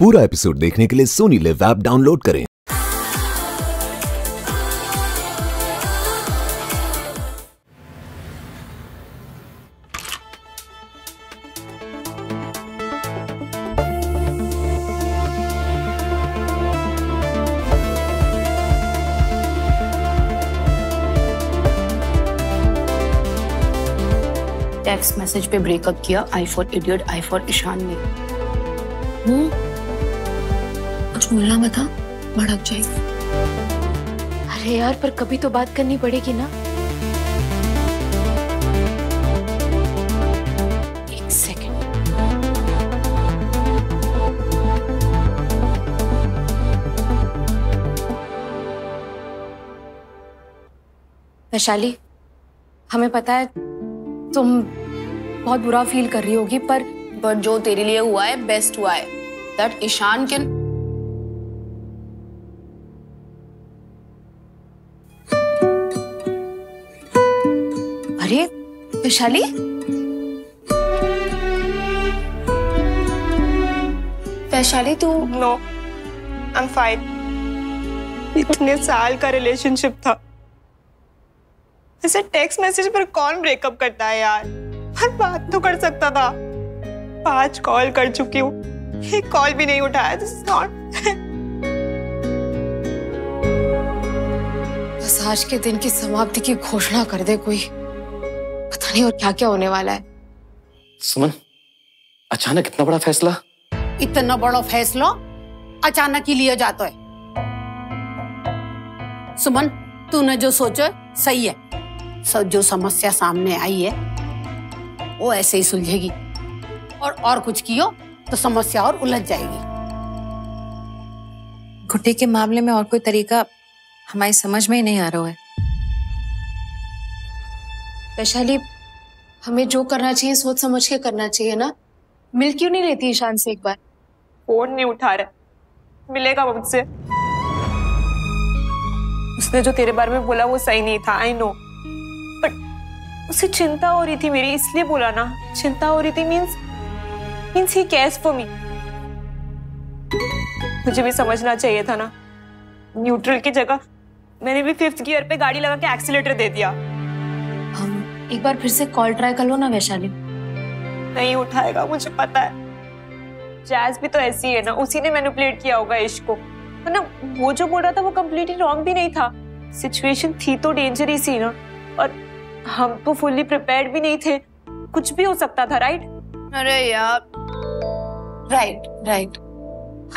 पूरा एपिसोड देखने के लिए सोनी लिव ऐप डाउनलोड करें। टेक्स्ट मैसेज पे ब्रेकअप किया I for idiot I for Ishaan ने। हम्म? कुछ बोलना बता भड़क जाएगी। अरे यार, पर कभी तो बात करनी पड़ेगी ना। वैशाली, हमें पता है तुम बहुत बुरा फील कर रही होगी, पर बट जो तेरे लिए हुआ है बेस्ट हुआ है। दैट ईशान कैन अरे वैशाली? वैशाली तू नो आई एम फाइन इतने साल का रिलेशनशिप था। ऐसे टेक्स्ट मैसेज पर कौन ब्रेकअप करता है यार? हर बात तो कर सकता था। पाँच कॉल कर चुकी हूँ। एक कॉल भी नहीं उठाया। दिस इज़ नॉट बस आज के दिन की समाप्ति की घोषणा कर दे कोई। पता नहीं और क्या क्या होने वाला है। सुमन अचानक इतना बड़ा फैसला? इतना बड़ा फैसला अचानक ही लिया जाता है। सुमन तूने जो सोचा सही है। सब जो समस्या सामने आई है वो ऐसे ही सुलझेगी। और और कुछ कियो तो समस्या और उलझ जाएगी। गुड्डी के मामले में और कोई तरीका हमारी समझ में ही नहीं आ रहा है। वैशाली, हमें जो करना चाहिए सोच समझ के करना चाहिए ना? मिल क्यों नहीं लेती ईशान से एक बार? फ़ोन नहीं उठा रहा। मिलेगा मुझसे। उसने जो तेरे बारे में बोला, वो सही नहीं था आई नो बट उसे चिंता हो रही थी मेरी, इसलिए बोला ना। चिंता हो रही थी means means he cares for me मुझे भी समझना चाहिए था ना। न्यूट्रल की जगह, मैंने भी फिफ्थ गियर पे गाड़ी लगा के एक्सीलेटर दे दिया। एक बार फिर से कॉल ट्राई कर लो ना वैशाली। नहीं उठाएगा मुझे पता है। जैज भी तो ऐसी है ना उसी ने मैनिपुलेट किया होगा इश्क को। ना वो जो बोल रहा था वो कम्प्लीटली रॉन्ग भी नहीं था। सिचुएशन थी तो डेंजर ही सी ना। और हम तो फुल्ली प्रिपेयर्ड भी नहीं थे। कुछ भी हो सकता था राइट अरे यार। राइट राइट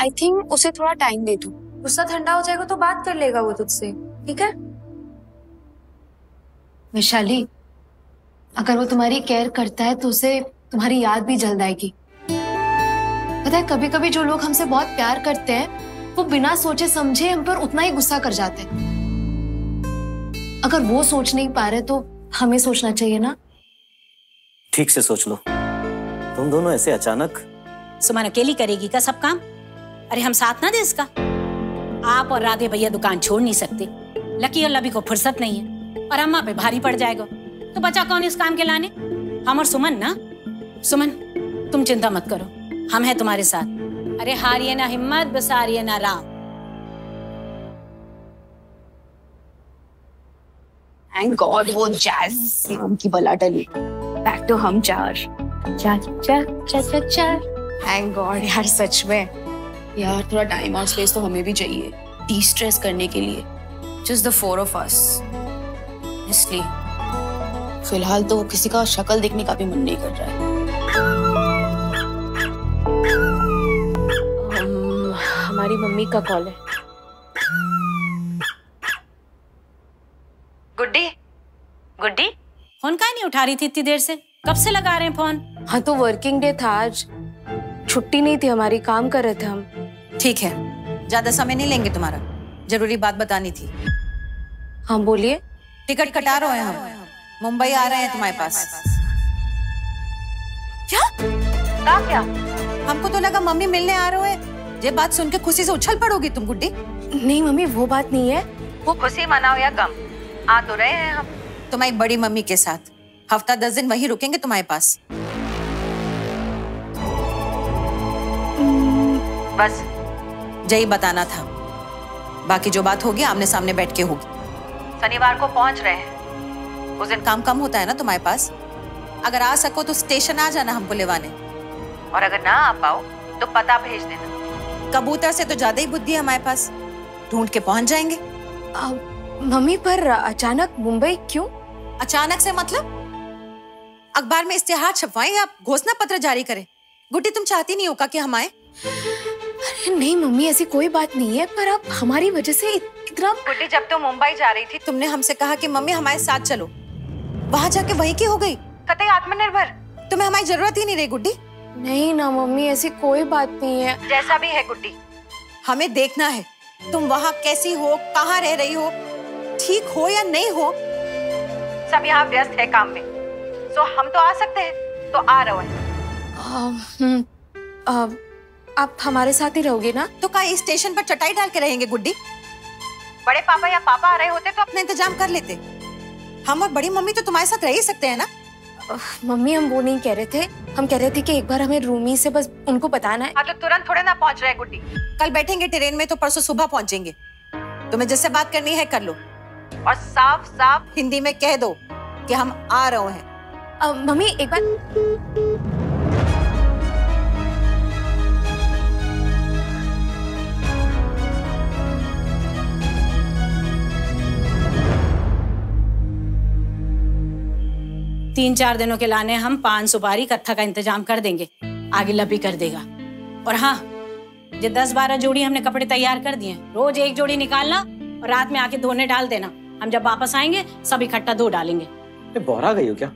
आई थिंक उसे थोड़ा टाइम दे दो गुस्सा ठंडा हो जाएगा तो बात कर लेगा वो तुझसे ठीक है? वैशाली अगर वो तुम्हारी केयर करता है तो उसे तुम्हारी याद भी जल्द आएगी। पता है कभी कभी जो लोग हमसे बहुत प्यार करते हैं वो बिना सोचे समझे हम पर उतना ही गुस्सा कर जाते हैं। अगर वो सोच नहीं पा रहे तो हमें सोचना चाहिए ना? ठीक से सोच लो। तुम दोनों ऐसे अचानक? सुमन अकेली करेगी का सब काम? अरे हम साथ ना दे इसका? आप और राधे भैया दुकान छोड़ नहीं सकते। लकी और लबी को फुर्सत नहीं है और अम्मा पे भारी पड़ जाएगा। तो बचा कौन इस काम के लाने? हम और सुमन ना? सुमन तुम चिंता मत करो। हम हैं तुम्हारे साथ। अरे हारिए ना हिम्मत बस हारिए ना राम। थैंक गॉड वो जैज नाम की बला डली बैक टू हम चार। चार चार चार चार चार थैंक गॉड यार सच में। यार थोड़ा टाइम और स्पेस तो हमें भी चाहिए। डी स्ट्रेस करने के लिए। Just the four of us इसलिए फ़िलहाल तो वो किसी का शक्ल देखने का भी मन नहीं कर रहा है। हम, हमारी मम्मी का कॉल है। गुड्डी? गुड्डी? फ़ोन का नहीं उठा रही थी इतनी देर से? कब से लगा रहे हैं फ़ोन? हाँ तो वर्किंग डे था आज। छुट्टी नहीं थी हमारी काम कर रहे थे हम। ठीक है ज़्यादा समय नहीं लेंगे तुम्हारा। ज़रूरी बात बतानी थी। हाँ बोलिए। टिकट कटा रहे हैं हम। मुंबई आ रहे हैं तुम्हारे पास। क्या? का क्या? हमको तो लगा मम्मी मिलने आ रहे हैं। ये बात सुन के खुशी से उछल पड़ोगी तुम गुड्डी। नहीं मम्मी वो बात नहीं है। वो खुशी मनाओ या गम। आ तो रहे हैं हम। तुम्हारी बड़ी मम्मी के साथ। हफ़्ता दस दिन वहीं रुकेंगे तुम्हारे पास। बस। यही बताना था। बाकी जो बात होगी आमने सामने बैठ के होगी। शनिवार को पहुँच रहे हैं। उस दिन काम कम होता है ना तुम्हारे पास? अगर आ सको तो स्टेशन आ जाना हमको लेवाने। और अगर ना आ पाओ तो पता भेज देना। कबूतर से तो ज़्यादा ही बुद्धि है हमारे पास। ढूंढ के पहुँच जाएँगे। आ, मम्मी पर अचानक मुंबई क्यों? अचानक से मतलब? अखबार में इश्तेहार छपवाएँ या घोषणा पत्र जारी करें। गुड्डी तुम चाहती नहीं होगा कि हम आए? अरे नहीं मम्मी ऐसी कोई बात नहीं है पर अब हमारी वजह से इतना गुड्डी जब तुम मुंबई जा रही थी तुमने हमसे कहा कि मम्मी हमारे साथ चलो। वहाँ जाके वही की हो गई? कतई आत्मनिर्भर। तुम्हें हमारी ज़रूरत ही नहीं रही गुड्डी। नहीं ना मम्मी ऐसी कोई बात नहीं है। जैसा भी है गुड्डी। हमें देखना है तुम वहाँ कैसी हो कहाँ रह रही हो ठीक हो या नहीं हो। सब यहाँ व्यस्त है काम में। सो हम तो आ सकते हैं तो आ रहे हैं आ, हम्म, आप हमारे साथ ही रहोगे ना? तो का स्टेशन पर चटाई डाल के रहेंगे गुड्डी। बड़े पापा या पापा आ रहे होते तो अपना इंतज़ाम कर लेते। हम और बड़ी मम्मी तो तुम्हारे साथ रह ही सकते हैं ना? मम्मी हम वो नहीं कह रहे थे। हम कह रहे थे कि एक बार हमें रूमी से बस उनको बताना है। हाँ तो तुरंत थोड़े ना पहुँच रहे गुड्डी। कल बैठेंगे ट्रेन में तो परसों सुबह पहुँचेंगे। तुम्हें जिससे बात करनी है कर लो। और साफ़ साफ़। हिंदी में कह दो कि हम आ रहे हैं। मम्मी एक बार तीन चार दिनों के लाने हम पान सुपारी कत्था का इंतज़ाम कर देंगे। आगे लपी कर देगा। और हाँ जो दस बारह जोड़ी हमने कपड़े तैयार कर दिए। रोज एक जोड़ी निकालना और रात में आके धोने डाल देना। हम जब वापस आएँगे सब इकट्ठा धो डालेंगे। बौरा गई हो क्या?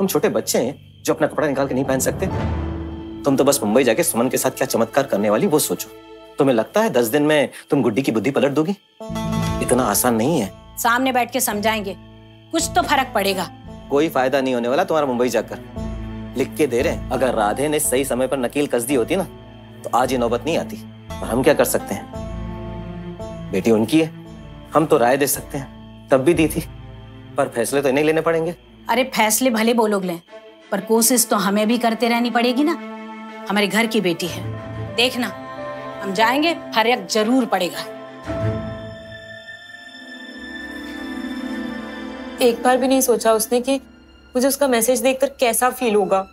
हम छोटे बच्चे हैं जो अपना कपड़ा निकाल के नहीं पहन सकते। तुम तो बस मुंबई जाके सुमन के साथ क्या चमत्कार करने वाली वो सोचो। तुम्हें लगता है दस दिन में तुम गुड्डी की बुद्धि पलट दोगी? इतना आसान नहीं है। सामने बैठ के समझाएँगे। कुछ तो फ़र्क पड़ेगा। कोई फ़ायदा नहीं होने वाला तुम्हारा मुंबई जाकर। लिख के दे रहे अगर राधे ने सही समय पर नकील कस दी होती ना तो आज ये नौबत नहीं आती। और हम क्या कर सकते हैं? बेटी उनकी है। हम तो राय दे सकते हैं। तब भी दी थी। पर फैसले तो इन्हें लेने पड़ेंगे। अरे फैसले भले वो लोग लें पर कोशिश तो हमें भी करते रहनी पड़ेगी ना। हमारे घर की बेटी है। देखना, हम जाएँगे फ़र्क ज़रूर पड़ेगा। एक बार भी नहीं सोचा उसने कि मुझे उसका मैसेज देखकर कैसा फील होगा।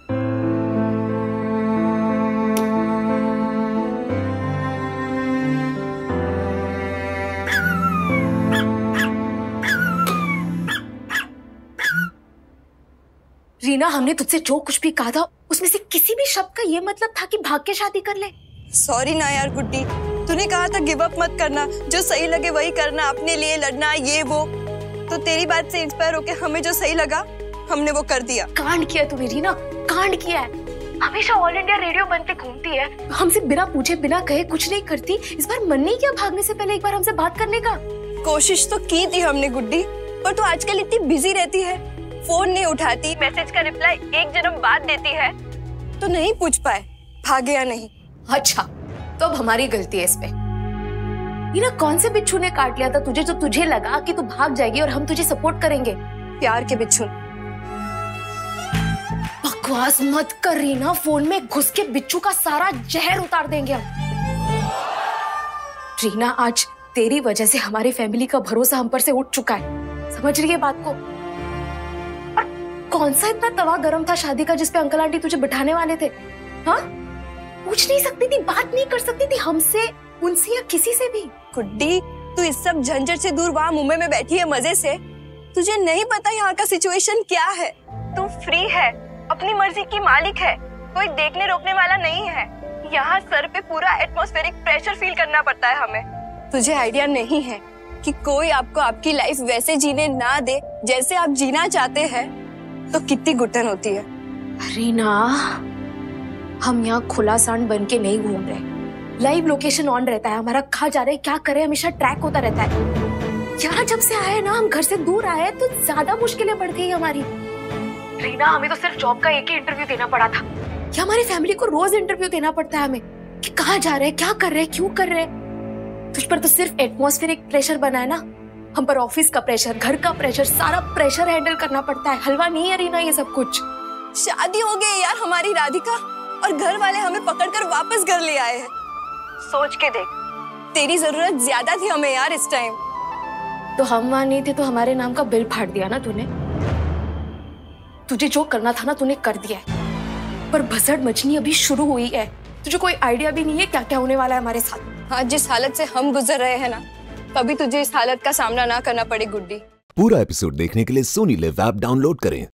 रीना हमने तुझसे जो कुछ भी कहा था उसमें से किसी भी शब्द का ये मतलब था कि भाग के शादी कर ले। सॉरी ना यार गुड्डी। तूने कहा था गिव अप मत करना जो सही लगे वही करना अपने लिए लड़ना ये वो। तो तेरी बात से इंस्पायर होके हमें जो सही लगा हमने वो कर दिया। कांड किया तूने रीना कांड किया है। हमेशा ऑल इंडिया रेडियो बनते घूमती है। हमसे बिना पूछे बिना कहे कुछ नहीं करती। इस बार मन नहीं किया भागने से पहले एक बार हमसे बात करने का? कोशिश तो की थी हमने गुड्डी पर तू आजकल इतनी बिज़ी रहती है। फ़ोन नहीं उठाती मैसेज का रिप्लाई एक जन्म बाद देती है। तो नहीं पूछ पाए भागे या नहीं? अच्छा तो अब हमारी गलती है इस पे रीना कौन से बिच्छू ने काट लिया था तुझे? जो तुझे लगा कि तू भाग जाएगी और हम तुझे सपोर्ट करेंगे। प्यार के बिच्छू। बकवास मत कर, रीना। फ़ोन में घुस के बिच्छू का सारा जहर उतार देंगे हम। रीना, आज तेरी वजह से हमारी फैमिली का भरोसा हम पर से उठ चुका है। समझ रही है बात को? और कौन सा इतना तवा गरम था शादी का जिसपे अंकल आंटी तुझे बिठाने वाले थे? हाँ? पूछ नहीं सकती थी, बात नहीं कर सकती थी हमसे। उनसे या किसी से भी? गुड्डी तू इस सब झंझट से दूर वहाँ मुंबई में बैठी है मज़े से। तुझे नहीं पता यहाँ का सिचुएशन क्या है। तू फ्री है अपनी मर्ज़ी की मालिक है कोई देखने रोकने वाला नहीं है। यहाँ सर पे पूरा एटमॉस्फेरिक प्रेशर फील करना पड़ता है हमें। तुझे आइडिया नहीं है कि कोई आपको आपकी लाइफ वैसे जीने ना दे जैसे आप जीना चाहते हैं तो कितनी घुटन होती है। रीना हम यहाँ खुला सांड बन के नहीं घूम रहे। लाइव लोकेशन ऑन रहता है हमारा कहा जा रहे क्या करे हमेशा ट्रैक होता रहता है। यहाँ जब से आए ना हम घर से दूर आए तो ज़्यादा मुश्किलें बढ़ गई हमारी। रीना हमें तो सिर्फ़ जॉब का एक ही इंटरव्यू देना पड़ा था। या हमारी फैमिली को रोज इंटरव्यू देना पड़ता है हमें कि कहाँ जा रहे हैं क्या कर रहे हैं क्यों कर रहे हैं। तुझ पर तो सिर्फ़ एटमोस्फेरिक प्रेशर बना है ना। हम पर ऑफ़िस का प्रेशर घर का प्रेशर सारा प्रेशर हैंडल करना पड़ता है। हलवा नहीं है रीना ये सब कुछ। शादी हो गई यार हमारी राधिका और घर वाले हमें पकड़कर वापस घर ले आए हैं। सोच के देख। तेरी ज़रूरत ज़्यादा थी हमें यार इस टाइम तो हम वहाँ नहीं थे तो हमारे नाम का बिल फाड़ दिया ना तूने। तुझे जो करना था ना तूने कर दिया है। पर भसड़ मचनी अभी शुरू हुई है। तुझे कोई आइडिया भी नहीं है क्या क्या होने वाला है हमारे साथ। आज जिस हालत से हम गुजर रहे हैं ना कभी तुझे इस हालत का सामना ना करना पड़े गुड्डी। पूरा एपिसोड देखने के लिए सोनी लिव ऐप डाउनलोड करें।